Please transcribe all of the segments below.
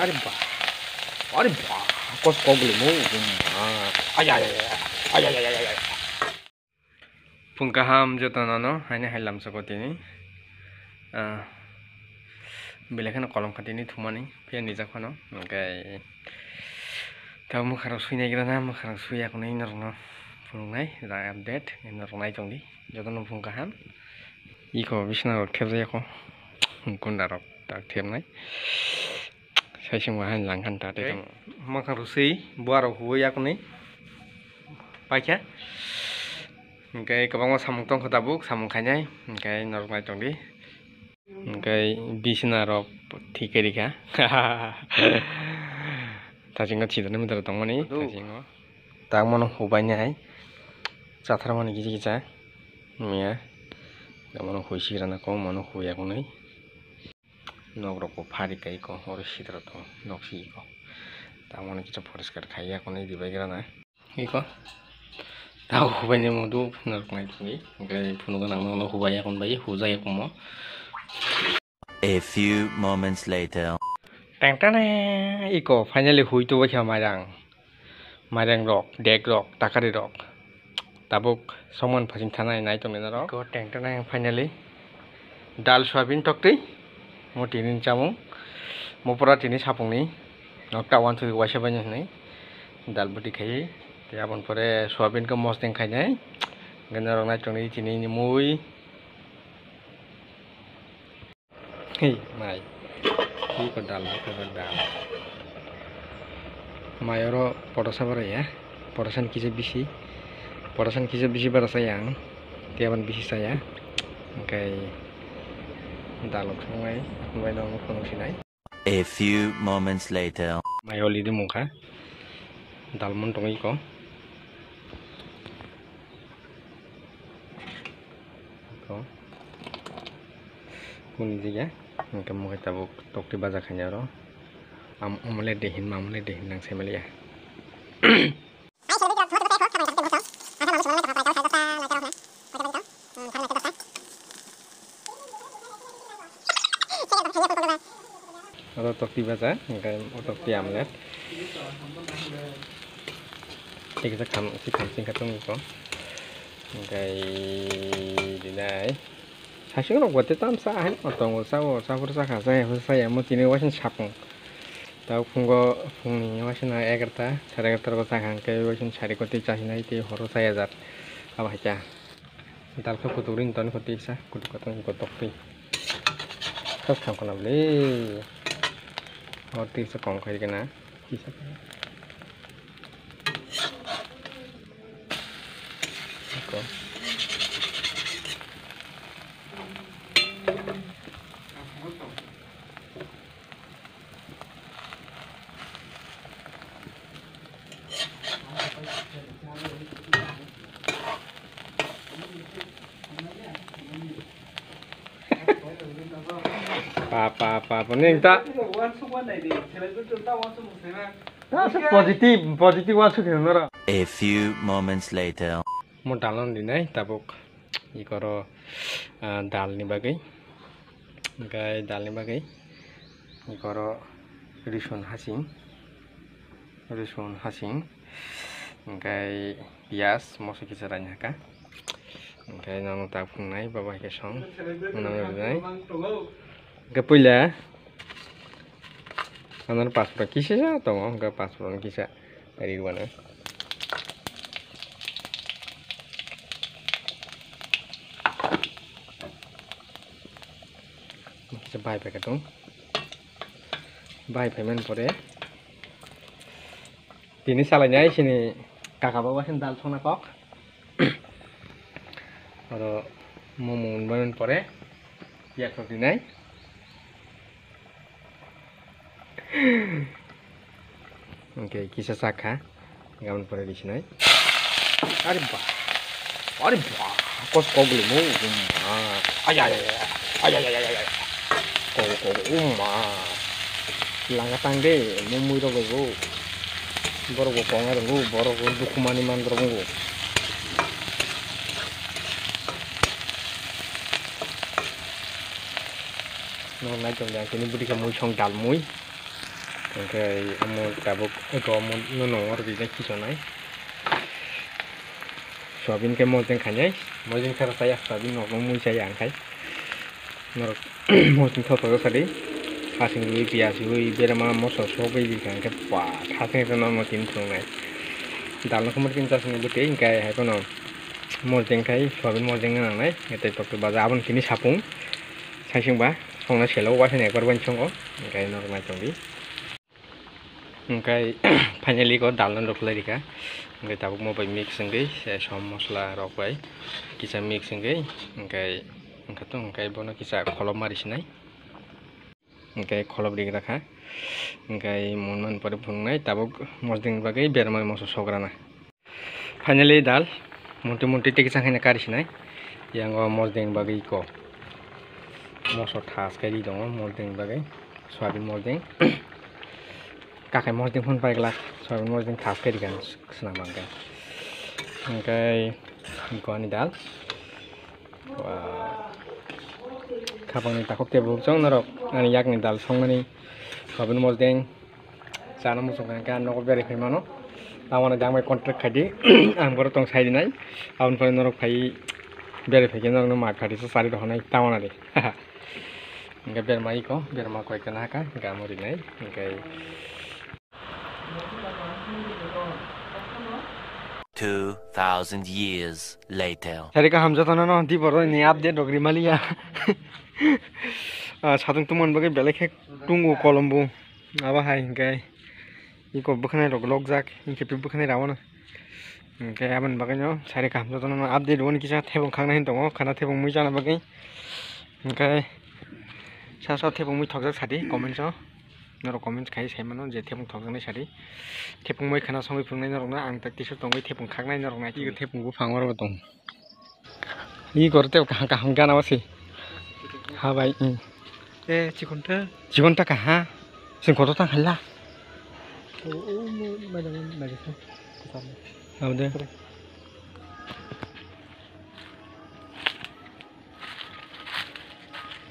Olha pá. Olha pá. Quase com o limão. Ai ai ai ai ai ai ai ai. Pungkaham jatanano, hanya helam sakot ini. Bila kan kolom kat ini tu mana? Biar ni zakono. Okay. Tahu muka harus punya kita nama, muka harus punya aku ni nurno. Pungai, dah update, nurnai jombi. Jatanu pungkaham. Iko, bishna, kerja aku. Kunda rok, tak tiap nai. চাইছোঁ মই হাঁহ লাংখান তাতে মাংখান ৰুচি বোৱা ৰুৱৈ আকৌ নেই পাইছা এনেকৈ কাবাৰ মই চামুক টং খুটাবো চামুক খাই যায় এনেকৈ নৰমাই টং দি এনেকৈ বিচনা ৰ ঠিকে দিখা তাজিঙত চিধানে মিটাৰ টংমানি তাজিঙ তাক মানে শুবাই নাই জাথাৰ মানে কিছু কিছা মেয়া তাৰমানে শুইছিল আকৌ মানুহ শুই আকৌ নাই नग्रोको फारिकाइको और सिद्रतो नक्सिको তাও অনেক কিছু পরিষ্কার খাই এখন এই দিবাই গেল না এই কো তাও হুবাই নিয়ে মধু ফেনার কোনাই তুমি ফোন করে নাম হলো হুবাই এখন ভাই হুজাই কম A few moments later ট্যাং ট্যাং এই কো ফাইনালি হুইতো বসে মারাং মারাং রক ডেক রক টাকারি রক তাবুক সমান ফাঁসিন থানায় নাই তুমি রক ট্যাং ট্যাং ফাইনালি ডাল সয়াবিন টকটাই Mau dini chamung mau pura dini sapungni nokta wan thui wasa banyak nih dal budi kayak tiap abon pura soybean ke mos ding kayaknya nai gena rong na chungni ini mui hei mai ini ko dal ko dal mayoro podosa pura ya podosan kisah bisi podosan kisah bisi bara sayang orang bisi saya oke दालोंखांबाय ओमफ्राय दा मोखांसिनाय A few moments later मायोलि दमखा दालमन दङैखौ कुनी जगह इनका मुख्य तब टोकटी बजा खाने आम अमलेट देहिन मामलेट देहिन नांग से मलिया otot di baca otot di ya. ini kita kam si singkat tunggu kok kayak dinai hasilnya kalau buat itu sah atau nggak sah sah bersah saya saya mau tini wasin sapung tahu pungo pungni wasin ayah kita, cara kerta kau sah kayak wasin cari kau tica hina itu harus saya zat apa aja ntar kau kuturin tahun kau tica kutuk kutuk kutuk tuh terus kamu kenapa ตีสกองใครกันนะตีสักก่อน Papa, papa, ning tak. Positive positive আছো খেলো না a few moments later মো ডালন দি নাই তাবক ই কর ডাল নিবাগই গাই ডাল নিবাগই ই কর রসুন হাসিং রসুন হাসিং গাই পিয়াজ মশা কিছু রানি হাকা গাই নানো তাপ নাই বাবাকে সং নানো নাই Enggak pula. Anan paspor kisah sa to mo, enggak paspor kisah dari mana. Kisah bye pakai dong. Bye payment pore. Ini salahnya sini kakak bawa sen sona kok. Ado momo unbanan pore. Ya kok dinai. Oke, kisah saka, nggak pada di sini. Ari bah, Ari bah, kos kau beli mau rumah. Ayah, ayah, ayah, ayah, ayah, ayah, kau kau rumah. Langgat tangga, mui itu kau baru kau pangar kau, baru kau duduk mani mandor kau. Nong naik jalan, ya, kini beri kamu cong dal mui. ओमफ्राय अमुल काबुक अमुल नुनो आरो बिदि खिसनाय सबिनखौ मजों खानाय मजों खारासाय सबिन न'आव मुजायो आंखाय मजों थावथाव खालि हासिंबो बियासिबो बेरामा मसौ सबै बिखांखौ बा थासिं नामा किन्थुनाय दालखौ मोर किन्थासिनो बोथे इंखाय हायखौनो मरजेंखाय सबिन मरजें होनानै एते टकटबा जाबोन किनि सापुं साइसिंबा संना सेलाव बासायनाय गरबानि संग ओंखाय नरमा संदि ओमफ्राय फाइनालि गो दालन रखलाय रिका ओमफ्राय दाबो मबाय मिक्स होनगै सम मस्ला रखबाय किसा मिक्स होनगै ओमफ्राय ओंखाथ' ओमफ्राय बनो किसा खलब मारिसिनाय ओमफ्राय खलब रिग्राखा ओमफ्राय मन मान परे फुंनाय दाबो मजदिन बागै बेरमाय मस सग्राना फाइनालि दाल मुन्टि मुन्टि टेकिसांखैनो कारिसिनाय याङ मजदिन बागै क मस थासखाय दङ मजदिन बागै सयाबिन मजदिन কাষে মই দিন ফোন পাই গেলা চয়াবিন মই দিন খাপ খাই দিগান চুনা মাংকে এনেকৈ গুৱাহী ডাল খাবনি তাকক কে ভোগ চং নৰক আৰু ইয়াক নি ডাল চঙনি চয়াবিন মই দিং জানো মোৰ চকে এনেকৈ নকল বেৰি খাই মানো তাৰমানে যাম মই কণ্ট্ৰেক্ট খাই দি আম ঘৰত তং চাই দি নাই আপোন ফালে নৰক খাই বেৰে ফাইকে নৰক মাক ফাটিছোঁ চাৰি দহ নাই তাৰমানে দেই এনেকৈ বেৰমাৰি কওঁ বেৰমা কয় কেনে হাকা গা মৰি নাই এনেকৈ 2000 years later. Harika Hamza tana no di poro ni ab de dogri malia. Chatung tumon bagi belek tungu kolombo. Aba hai gai. Iko bukhane log log zak. Inke pi bukhane rawana. Inke aban bagi no Harika Hamza tana no ab de don kisa thebong khana hin tongo khana thebong mui jana bagi. Inke sa sa thebong mui thokjak sadi comment so. naro c o m e n t k a i s e mano je t e p u n g t o k j n g nai sari t e p u n g moi k a n a s o n g i p u n g n a i narok na ang tak tisu tongoi t e p u n g k h a r n a i narok na ki k thepung bu phangwar ba h o n g 이 거르테 가가 한가 나와시 하바이 에 지건타 지건타 가하 지금 거도탕 할라 오뭐 맞아 맞아 아무데 그래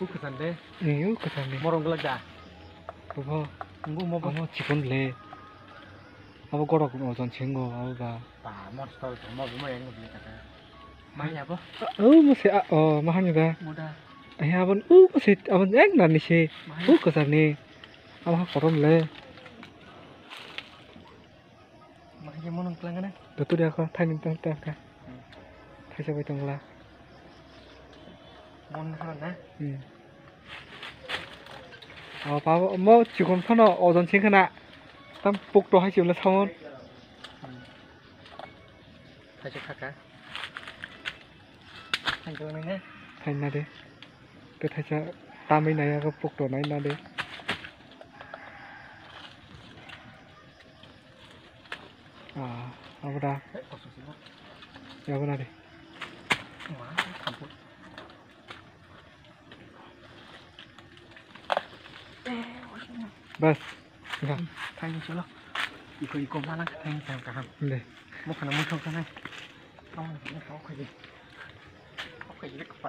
우크산데 응 우크산데 h 롱글라 h 그거 이거 뭐 봐. 지금 래. 아버 거라고 뭐 전친 거 아버가. 아, 뭐 스타일 뭐 보면 이런 거 빌까. 많이 아버. 어, 무슨 아, 어, 뭐 하는데? 뭐다. 아니 아버는 우 무슨 아버는 앵 나니시. 우 거사니. 아버 거럼 래. 막이 뭐는 그런가네. 너또 내가 타는 땅 땅가. 다시 보던 거라. 뭔 하나? 응 ờ phá mơ chỉ còn phân ở ở dân chính khăn ạ tam phục đồ hai chiều là xong. hơn hai triệu khác cả thành cho mình nhé thành là đi cái thay cho tam bên này cái phục đồ này là đi à đâu ra đâu ra đi बस thank you चलो इको इको माना lắm, you का cả hàng. mo khana mo thong kana không không có à? à? cái gì không cái gì các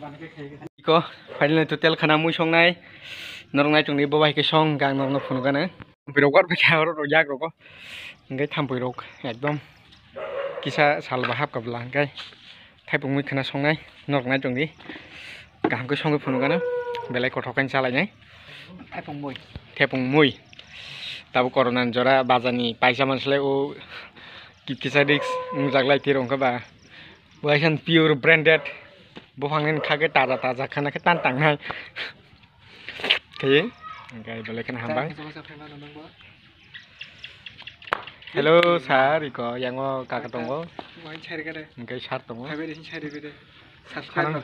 bạn ok có phải là total khana mu xong này nó này chúng đi bao cái xong gang nó nó phun cái này bị rốt bị khao rồi giác rồi có cái tham bị rốt एकदम kisa salva hap kablang cái थाइबुं मैखोना संनाय नगना दंदि गाहामखौ संगै फुनुगानो बेलाय गथ'खान सालायनाय थाइबुं मै थाइबुं मै दाबो कर'नानि जरा बाजारनि पायसा मानसिलाय ओ किसा रिक्स मुजागलाय तिरंखोबा बहायसान पियर ब्रेन्डेड बहांनानै खागो ताजा ताजा खानाखौ तान थांनाय थायो ओमफ्राय बेलायखौनो हामबाय हेल' सार इखौ यांगो काका दङ Main share kada. Engkai share temu. Kabe desin share bede. Subscribe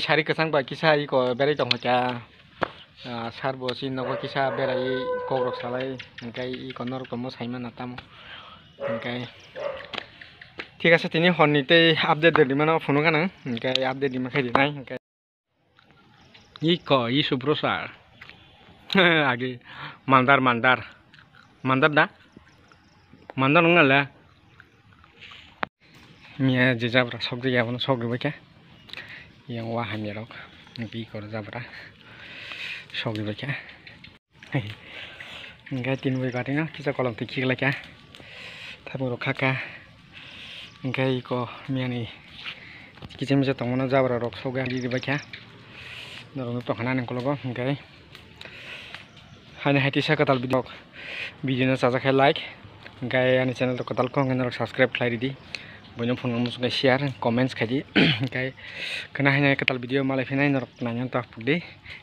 share kesang pak, kisah i beri tong hoca. Ya, share bosin nago kisah beri kogrok salai. Engkai i konor kamu saiman natamu. Engkai. ঠিক আছে তিনি সন্নিতে update দি মানে ফোনো কানা update update দিম খেদি নাই এনেকৈ ই ক ই সুব্রসার আগে mantar mantar, mantap dah. মানদ নালে মিয়া যে যাবরা সব দিকে আপনার সকি বৈ ক্যা ও হামিয়া রক বি করে যাবরা সকি বৈ ক্যা গায়ে তিন বই কাটি না কিছু কলম তিক লাগে ক্যা থাকবো রক্ষাকা গায়ে ক মিয়ানি কিছু মিছে তোমার যাবরা রক সক বাই ক্যা ধরুন তখন আনে কলগো গায়ে হাইনে হাইটি সাকাতাল বিদক বিজনেস আজাকে like hingga ani ya, channel tuh katal ko ngen subscribe khlai di bonyo phone ngam sungai share comments khaji kai kana hanya katal video male phinai nor nanyan ta pudi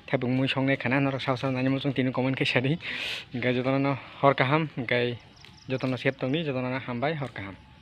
thabung mui songne khana nor saw saw nanyan sung tinu comment ke share di hingga jotana hor kaham kai ya. jotana shape tongni jotana hambai hor kaham